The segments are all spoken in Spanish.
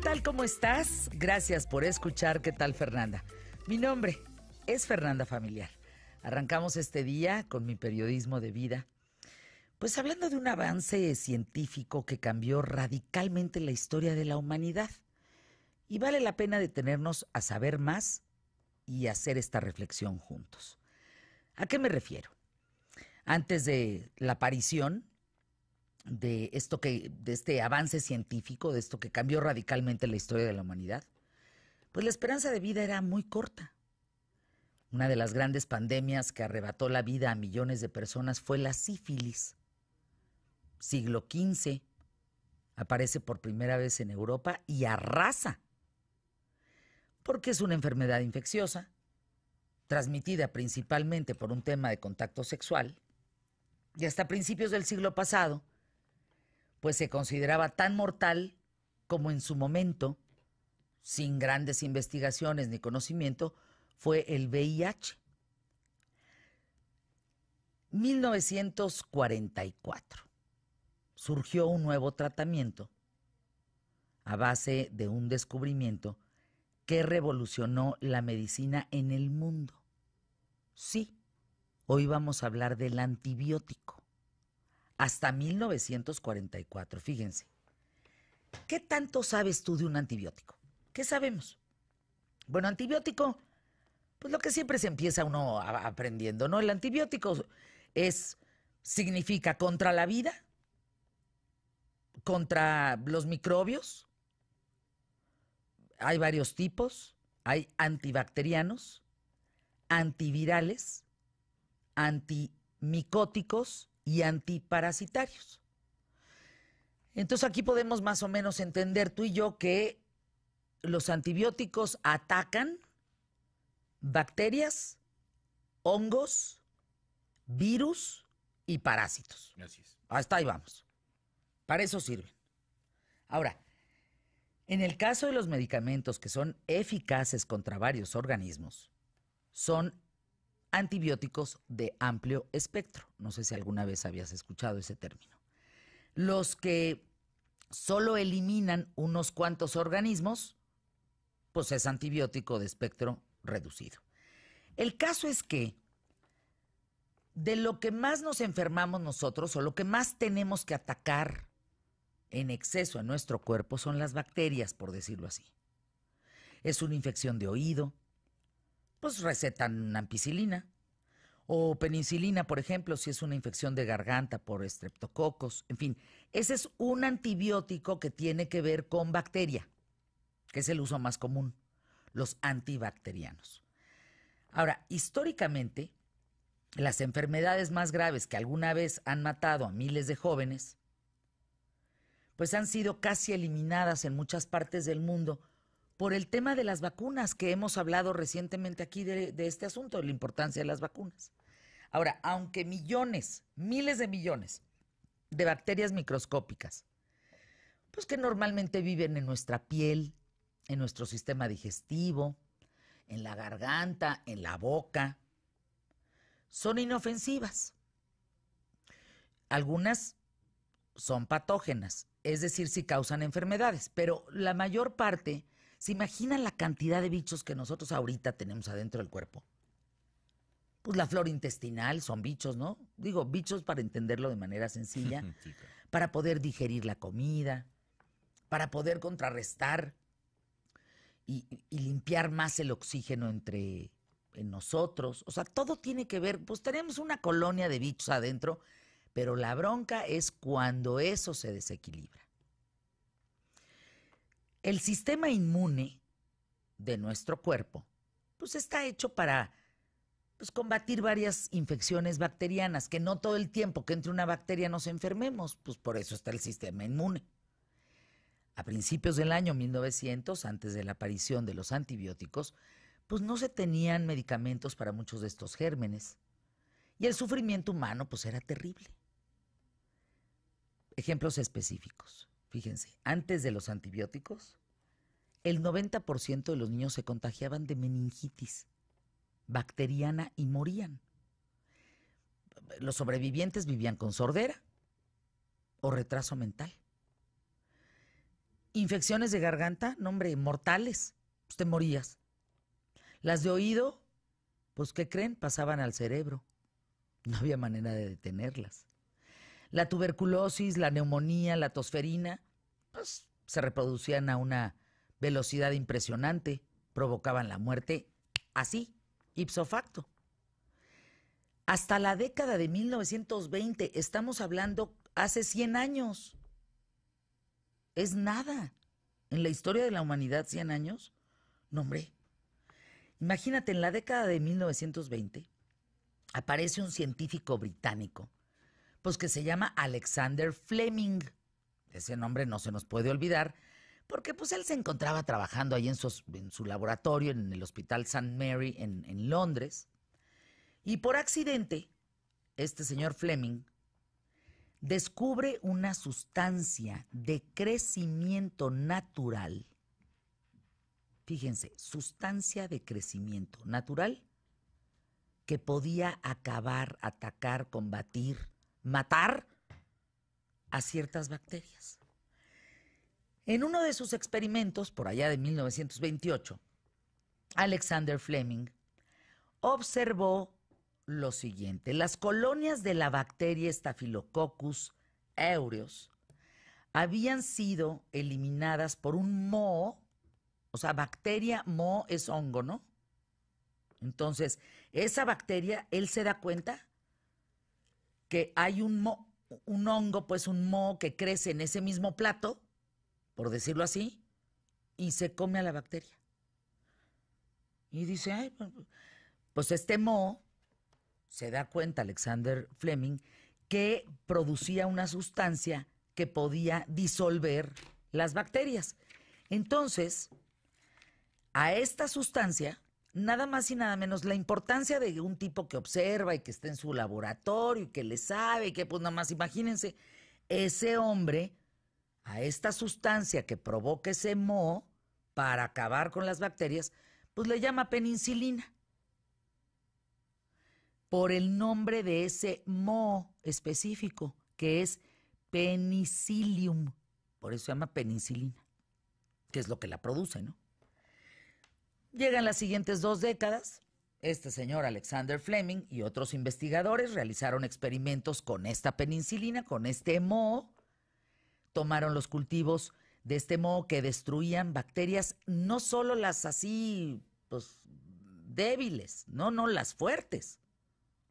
tal? ¿Cómo estás? Gracias por escuchar. ¿Qué tal, Fernanda? Mi nombre es Fernanda Familiar. Arrancamos este día con mi periodismo de vida. Pues hablando de un avance científico que cambió radicalmente la historia de la humanidad. Y vale la pena detenernos a saber más y hacer esta reflexión juntos. ¿A qué me refiero? Antes de la aparición de esto que, de este avance científico, de esto que cambió radicalmente la historia de la humanidad, pues la esperanza de vida era muy corta. Una de las grandes pandemias que arrebató la vida a millones de personas fue la sífilis. Siglo XV aparece por primera vez en Europa y arrasa, porque es una enfermedad infecciosa, transmitida principalmente por un tema de contacto sexual, y hasta principios del siglo pasado pues se consideraba tan mortal como en su momento, sin grandes investigaciones ni conocimiento, fue el VIH. 1944 surgió un nuevo tratamiento a base de un descubrimiento que revolucionó la medicina en el mundo. Sí, hoy vamos a hablar del antibiótico hasta 1944. Fíjense. ¿Qué tanto sabes tú de un antibiótico? ¿Qué sabemos? Bueno, antibiótico, pues lo que siempre se empieza uno aprendiendo, ¿no? El antibiótico es, significa contra la vida, contra los microbios. Hay varios tipos. Hay antibacterianos, antivirales, antimicóticos y antiparasitarios. Entonces aquí podemos más o menos entender tú y yo que los antibióticos atacan bacterias, hongos, virus y parásitos. Así es. Hasta ahí vamos. Para eso sirven. Ahora, en el caso de los medicamentos que son eficaces contra varios organismos, son antibióticos de amplio espectro. No sé si alguna vez habías escuchado ese término. Los que solo eliminan unos cuantos organismos, pues es antibiótico de espectro reducido. El caso es que de lo que más nos enfermamos nosotros o lo que más tenemos que atacar en exceso en nuestro cuerpo son las bacterias, por decirlo así. Es una infección de oído, pues recetan ampicilina. O penicilina, por ejemplo, si es una infección de garganta por estreptococos. En fin, ese es un antibiótico que tiene que ver con bacteria, que es el uso más común, los antibacterianos. Ahora, históricamente, las enfermedades más graves que alguna vez han matado a miles de jóvenes, pues han sido casi eliminadas en muchas partes del mundo por el tema de las vacunas, que hemos hablado recientemente aquí de, este asunto, de la importancia de las vacunas. Ahora, aunque millones, miles de millones de bacterias microscópicas, pues que normalmente viven en nuestra piel, en nuestro sistema digestivo, en la garganta, en la boca, son inofensivas. Algunas son patógenas, es decir, si causan enfermedades, pero la mayor parte ¿Se imaginan la cantidad de bichos que nosotros ahorita tenemos adentro del cuerpo? Pues la flora intestinal son bichos, ¿no? Digo, bichos para entenderlo de manera sencilla, para poder digerir la comida, para poder contrarrestar y, limpiar más el oxígeno entre en nosotros. O sea, todo tiene que ver, pues tenemos una colonia de bichos adentro, pero la bronca es cuando eso se desequilibra. El sistema inmune de nuestro cuerpo, pues está hecho para pues, combatir varias infecciones bacterianas, que no todo el tiempo que entre una bacteria nos enfermemos, pues por eso está el sistema inmune. A principios del año 1900, antes de la aparición de los antibióticos, pues no se tenían medicamentos para muchos de estos gérmenes. Y el sufrimiento humano pues era terrible. Ejemplos específicos. Fíjense, antes de los antibióticos, el 90% de los niños se contagiaban de meningitis bacteriana y morían. Los sobrevivientes vivían con sordera o retraso mental. Infecciones de garganta, nombre, mortales. Usted morías. Las de oído, pues, ¿qué creen? Pasaban al cerebro. No había manera de detenerlas. La tuberculosis, la neumonía, la tosferina, pues se reproducían a una velocidad impresionante, provocaban la muerte así, ipso facto. Hasta la década de 1920, estamos hablando hace 100 años. Es nada. En la historia de la humanidad, 100 años. No, hombre. Imagínate, en la década de 1920 aparece un científico británico, pues que se llama Alexander Fleming. Ese nombre no se nos puede olvidar, porque pues él se encontraba trabajando ahí en su, laboratorio en el Hospital St. Mary en Londres. Y por accidente, este señor Fleming descubre una sustancia de crecimiento natural. Fíjense, sustancia de crecimiento natural que podía acabar, atacar, combatir, matar a ciertas bacterias. En uno de sus experimentos, por allá de 1928, Alexander Fleming observó lo siguiente. Las colonias de la bacteria Staphylococcus aureus habían sido eliminadas por un moho, o sea, bacteria, moho es hongo, ¿no? Entonces, esa bacteria, él se da cuenta que hay un, un hongo, pues un moho que crece en ese mismo plato, por decirlo así, y se come a la bacteria. Y dice, Ay, pues, pues este moho se da cuenta Alexander Fleming que producía una sustancia que podía disolver las bacterias. Entonces, a esta sustancia, nada más y nada menos, la importancia de un tipo que observa y que está en su laboratorio y que le sabe y que pues nada más imagínense, ese hombre a esta sustancia que provoca ese moho para acabar con las bacterias, pues le llama penicilina por el nombre de ese moho específico, que es penicillium. Por eso se llama penicilina, que es lo que la produce, ¿no? Llegan las siguientes dos décadas. Este señor Alexander Fleming y otros investigadores realizaron experimentos con esta penicilina, con este moho. Tomaron los cultivos de este moho que destruían bacterias, no solo las así, pues, débiles, no, no, las fuertes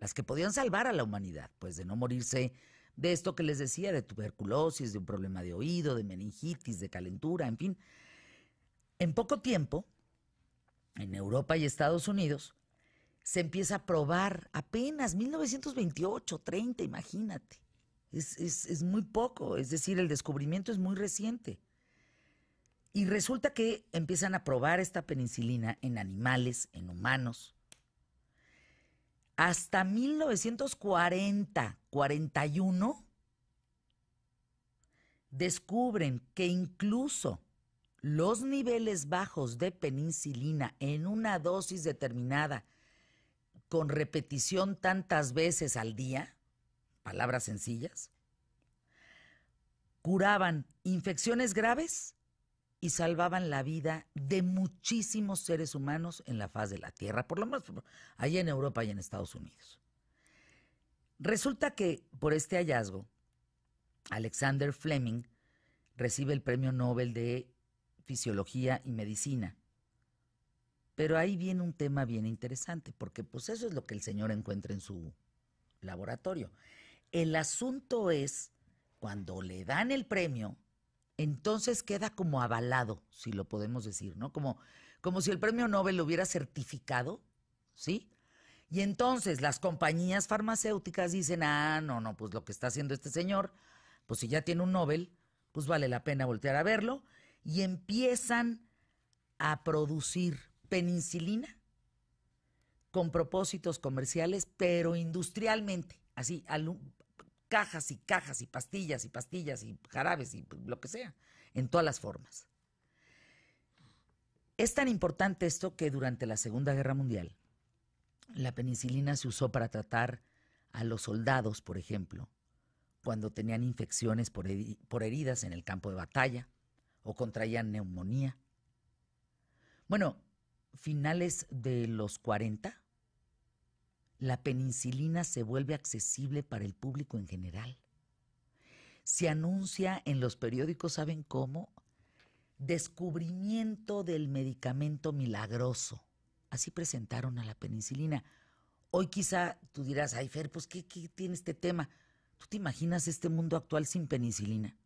las que podían salvar a la humanidad, pues de no morirse de esto que les decía, de tuberculosis, de un problema de oído, de meningitis, de calentura, en fin. En poco tiempo, en Europa y Estados Unidos, se empieza a probar apenas 1928, 30, imagínate. Es, es, muy poco, es decir, el descubrimiento es muy reciente. Y resulta que empiezan a probar esta penicilina en animales, en humanos, hasta 1940, 41, descubren que incluso los niveles bajos de penicilina en una dosis determinada con repetición tantas veces al día, palabras sencillas, curaban infecciones graves y salvaban la vida de muchísimos seres humanos en la faz de la Tierra, por lo menos allá en Europa y en Estados Unidos. Resulta que por este hallazgo, Alexander Fleming recibe el Premio Nobel de Fisiología y Medicina. Pero ahí viene un tema bien interesante, porque pues eso es lo que el señor encuentra en su laboratorio. El asunto es, cuando le dan el premio, entonces queda como avalado, si lo podemos decir, ¿no? Como, como si el premio Nobel lo hubiera certificado, ¿sí? Y entonces las compañías farmacéuticas dicen, ah, no, no, pues lo que está haciendo este señor, pues si ya tiene un Nobel, pues vale la pena voltear a verlo, y empiezan a producir penicilina con propósitos comerciales, pero industrialmente, así, cajas y cajas y pastillas y pastillas y jarabes y lo que sea, en todas las formas. Es tan importante esto que durante la Segunda Guerra Mundial la penicilina se usó para tratar a los soldados, por ejemplo, cuando tenían infecciones por, heridas en el campo de batalla o contraían neumonía. Bueno, finales de los 40, la penicilina se vuelve accesible para el público en general. Se anuncia en los periódicos, ¿saben cómo? Descubrimiento del medicamento milagroso. Así presentaron a la penicilina. Hoy quizá tú dirás, ay Fer, pues ¿qué, qué tiene este tema? ¿Tú te imaginas este mundo actual sin penicilina?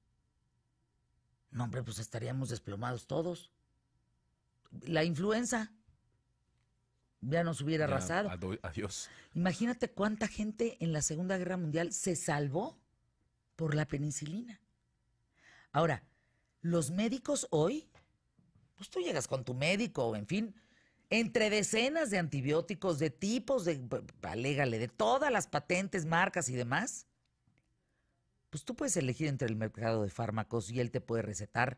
No, hombre, pues estaríamos desplomados todos. La influenza ya nos hubiera arrasado. Adiós. Imagínate cuánta gente en la Segunda Guerra Mundial se salvó por la penicilina. Ahora, los médicos hoy, pues tú llegas con tu médico, en fin, entre decenas de antibióticos, de tipos de, alégale, de todas las patentes, marcas y demás, pues tú puedes elegir entre el mercado de fármacos y él te puede recetar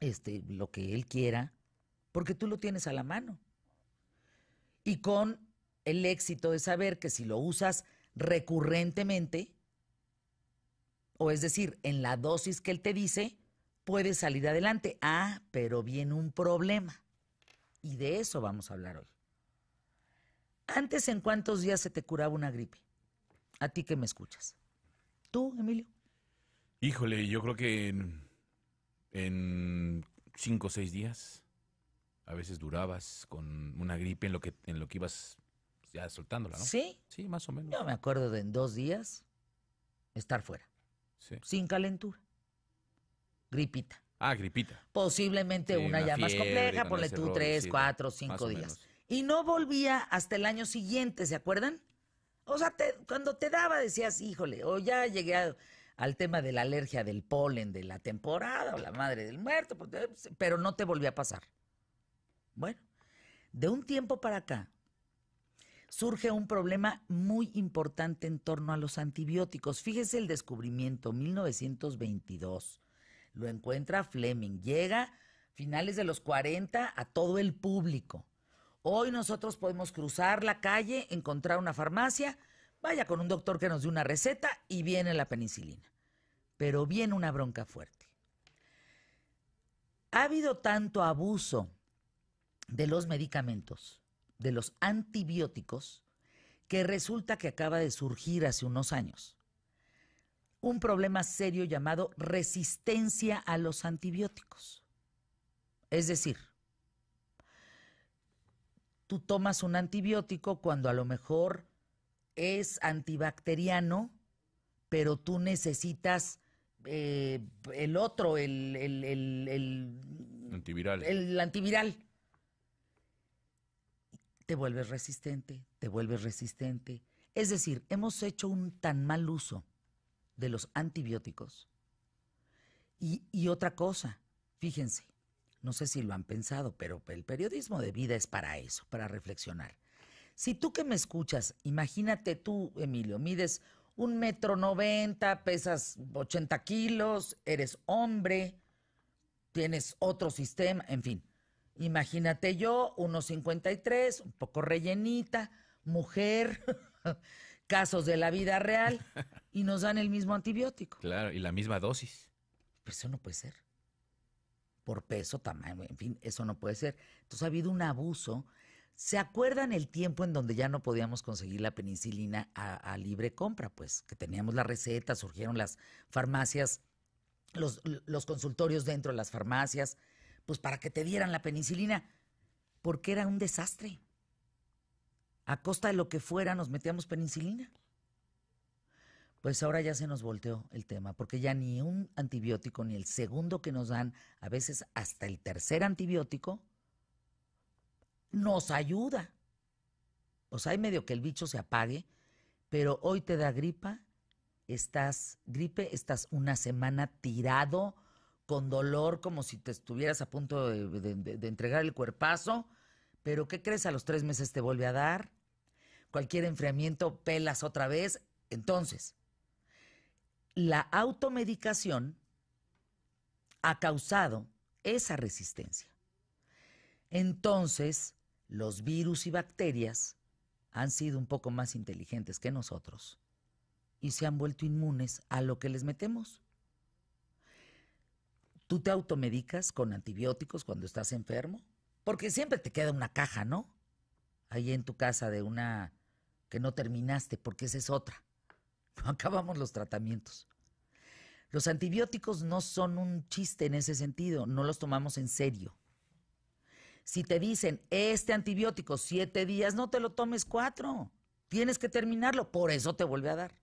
este, lo que él quiera, porque tú lo tienes a la mano. Y con el éxito de saber que si lo usas recurrentemente, o es decir, en la dosis que él te dice, puedes salir adelante. Ah, pero viene un problema. Y de eso vamos a hablar hoy. Antes, ¿en cuántos días se te curaba una gripe? A ti que me escuchas. ¿Tú, Emilio? Híjole, yo creo que en, cinco o seis días. A veces durabas con una gripe en lo que, en lo que ibas ya soltándola, ¿no? Sí. Sí, más o menos. Yo me acuerdo de en dos días estar fuera. Sin calentura. Gripita. Ah, gripita. Posiblemente una, ya más compleja, ponle tú tres, cuatro, cinco días. Y no volvía hasta el año siguiente, ¿se acuerdan? O sea, cuando te daba decías, híjole, o ya llegué al tema de la alergia del polen de la temporada, o la madre del muerto, pero no te volvía a pasar. Bueno, de un tiempo para acá, surge un problema muy importante en torno a los antibióticos. Fíjese el descubrimiento, 1922. Lo encuentra Fleming. Llega finales de los 40 a todo el público. Hoy nosotros podemos cruzar la calle, encontrar una farmacia, vaya con un doctor que nos dé una receta y viene la penicilina. Pero viene una bronca fuerte. Ha habido tanto abuso de los medicamentos de los antibióticos que resulta que acaba de surgir hace unos años. Un problema serio llamado resistencia a los antibióticos. Es decir, tú tomas un antibiótico cuando a lo mejor es antibacteriano, pero tú necesitas eh, el otro, el, el, antiviral. El antiviral te vuelves resistente, te vuelves resistente. Es decir, hemos hecho un tan mal uso de los antibióticos. Y, y, otra cosa, fíjense, no sé si lo han pensado, pero el periodismo de vida es para eso, para reflexionar. Si tú que me escuchas, imagínate tú, Emilio, mides un metro noventa, pesas 80 kilos, eres hombre, tienes otro sistema, en fin, Imagínate yo, 1,53, un poco rellenita, mujer, casos de la vida real, y nos dan el mismo antibiótico. Claro, y la misma dosis. Pero eso no puede ser. Por peso, tamaño, en fin, eso no puede ser. Entonces ha habido un abuso. ¿Se acuerdan el tiempo en donde ya no podíamos conseguir la penicilina a, libre compra? Pues que teníamos la receta, surgieron las farmacias, los, los consultorios dentro de las farmacias pues para que te dieran la penicilina, porque era un desastre. A costa de lo que fuera nos metíamos penicilina. Pues ahora ya se nos volteó el tema, porque ya ni un antibiótico, ni el segundo que nos dan, a veces hasta el tercer antibiótico, nos ayuda. O sea, hay medio que el bicho se apague, pero hoy te da gripa, estás gripe, estás una semana tirado, con dolor, como si te estuvieras a punto de, entregar el cuerpazo, pero ¿qué crees? A los tres meses te vuelve a dar. Cualquier enfriamiento, pelas otra vez. Entonces, la automedicación ha causado esa resistencia. Entonces, los virus y bacterias han sido un poco más inteligentes que nosotros y se han vuelto inmunes a lo que les metemos ¿Tú te automedicas con antibióticos cuando estás enfermo? Porque siempre te queda una caja, ¿no? Ahí en tu casa de una que no terminaste, porque esa es otra. Acabamos los tratamientos. Los antibióticos no son un chiste en ese sentido, no los tomamos en serio. Si te dicen este antibiótico siete días, no te lo tomes cuatro. Tienes que terminarlo, por eso te vuelve a dar.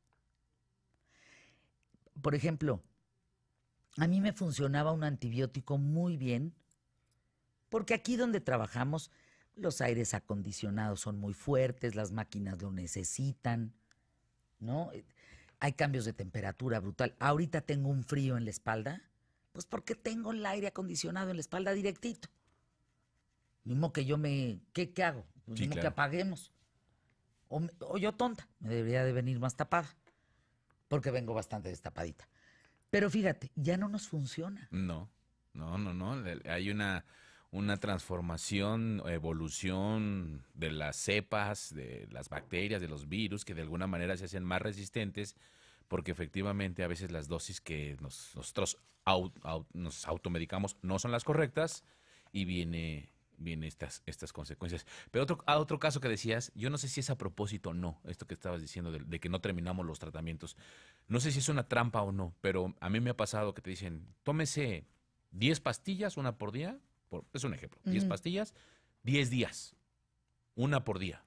Por ejemplo, a mí me funcionaba un antibiótico muy bien, porque aquí donde trabajamos, los aires acondicionados son muy fuertes, las máquinas lo necesitan, ¿no? Hay cambios de temperatura brutal. Ahorita tengo un frío en la espalda, pues porque tengo el aire acondicionado en la espalda directito. Mismo que yo me... ¿Qué, qué hago? Pues mismo que apaguemos. O, yo tonta, me debería de venir más tapada, porque vengo bastante destapadita. Pero fíjate, ya no nos funciona. No, no, no, no. Hay una una transformación, evolución de las cepas, de las bacterias, de los virus, que de alguna manera se hacen más resistentes, porque efectivamente a veces las dosis que nosotros nos automedicamos no son las correctas y viene viene estas, estas consecuencias. Pero otro, a otro caso que decías, yo no sé si es a propósito o no, esto que estabas diciendo de, de, que no terminamos los tratamientos. No sé si es una trampa o no, pero a mí me ha pasado que te dicen, tómese 10 pastillas, una por día, es un ejemplo, 10 pastillas, 10 días, una por día.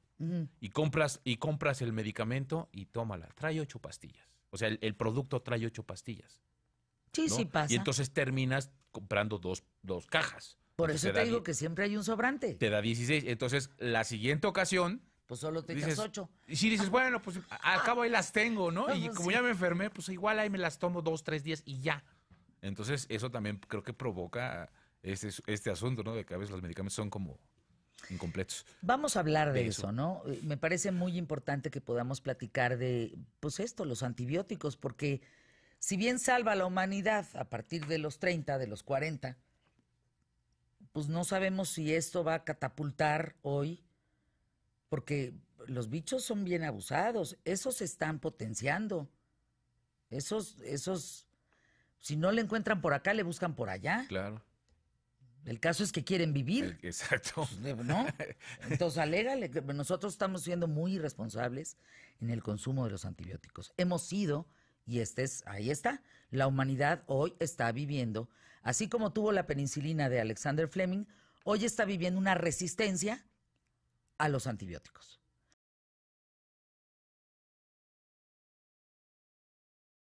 Y compras y compras el medicamento y tómala, trae ocho pastillas. O sea, el, producto trae ocho pastillas. Sí, sí pasa. Y entonces terminas comprando dos, dos cajas. Por eso te, digo que siempre hay un sobrante. Te da 16. Entonces, la siguiente ocasión... Pues solo te dices, ocho. Y si dices, bueno, pues al cabo ahí las tengo, ¿no? Y como ya me enfermé, pues igual ahí me las tomo dos, tres días y ya. Entonces, eso también creo que provoca este, este asunto, ¿no? De que a veces los medicamentos son como incompletos. Vamos a hablar de, eso. ¿no? Me parece muy importante que podamos platicar de, pues esto, los antibióticos, porque si bien salva a la humanidad a partir de los 30, de los 40, pues no sabemos si esto va a catapultar hoy, porque los bichos son bien abusados, esos se están potenciando, esos, esos, si no le encuentran por acá, le buscan por allá. Claro. El caso es que quieren vivir. Exacto. Pues, ¿No? Entonces, alégale. Nosotros estamos siendo muy irresponsables en el consumo de los antibióticos. Hemos sido, y este es, ahí está, la humanidad hoy está viviendo, así como tuvo la penicilina de Alexander Fleming, hoy está viviendo una resistencia a los antibióticos.